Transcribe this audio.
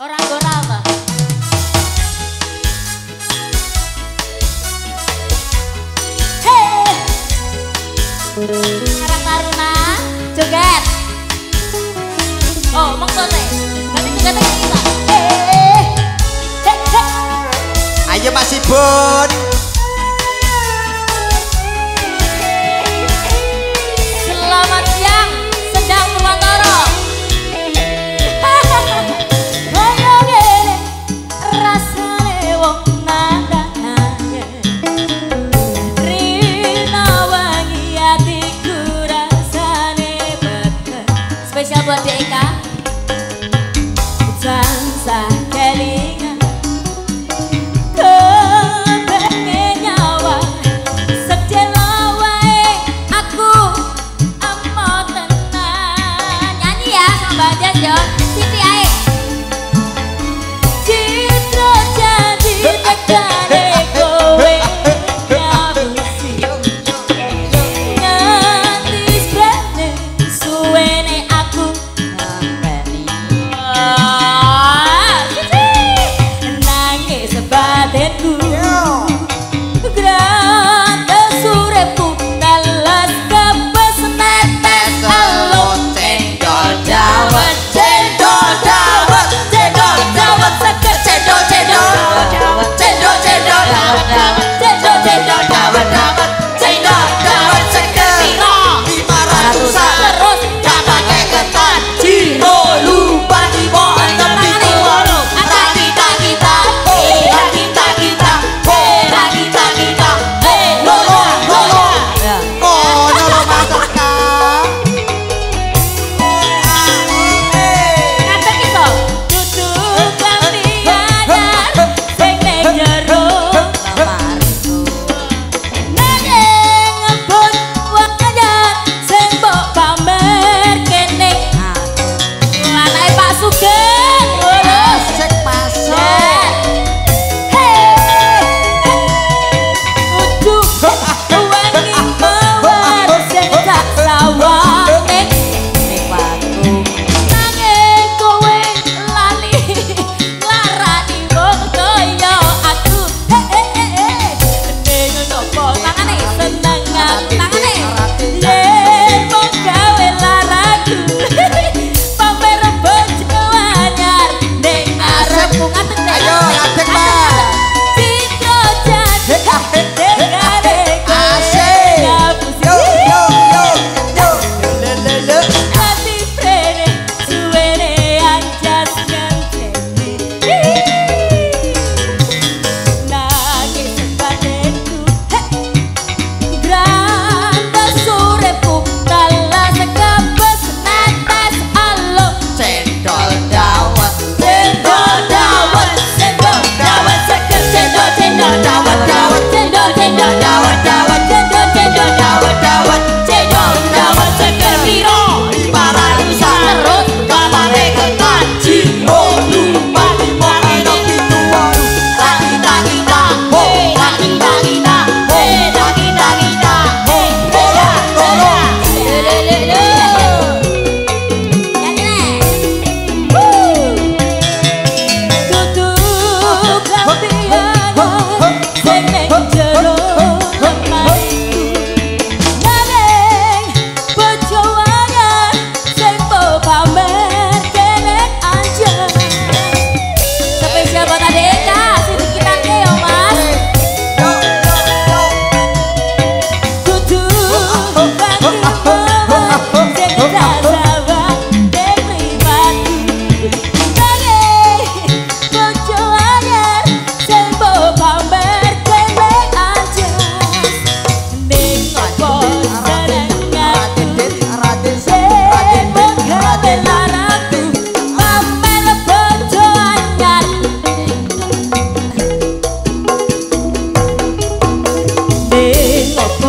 Orang nggo nambah. Karang Taruna, joget. Oh, maksudnya. Nanti joget kita. Hey. Hey, hey. Ayo Pak Sibun. badan jadi Ana.